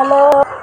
Hello.